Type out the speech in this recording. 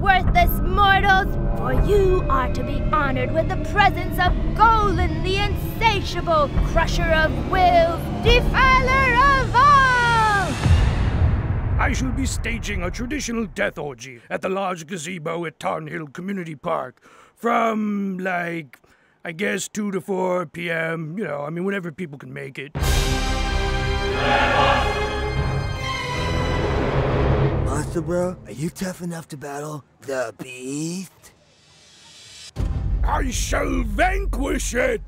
Worthless mortals, for you are to be honored with the presence of Golan the Insatiable, Crusher of Wills, Defiler of all! I shall be staging a traditional death orgy at the large gazebo at Tarnhill Community Park from, like, I guess 2 to 4 p.m. You know, I mean, whenever people can make it. Master bro, are you tough enough to battle the beast? I shall vanquish it!